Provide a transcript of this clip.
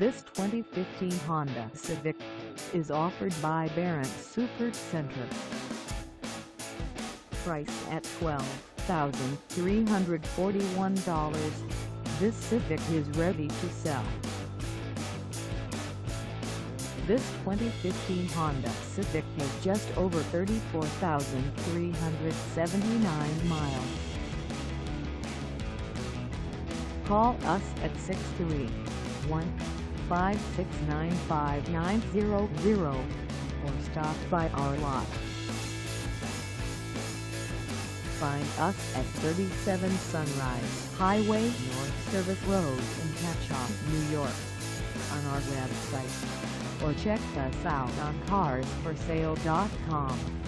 This 2015 Honda Civic is offered by Baron Super Center. Priced at $12,341, this Civic is ready to sell. This 2015 Honda Civic has just over 34,379 miles. Call us at 631-569-5900 or stop by our lot. Find us at 37 Sunrise Highway North Service Road in Patchogue, New York on our website or check us out on carsforsale.com.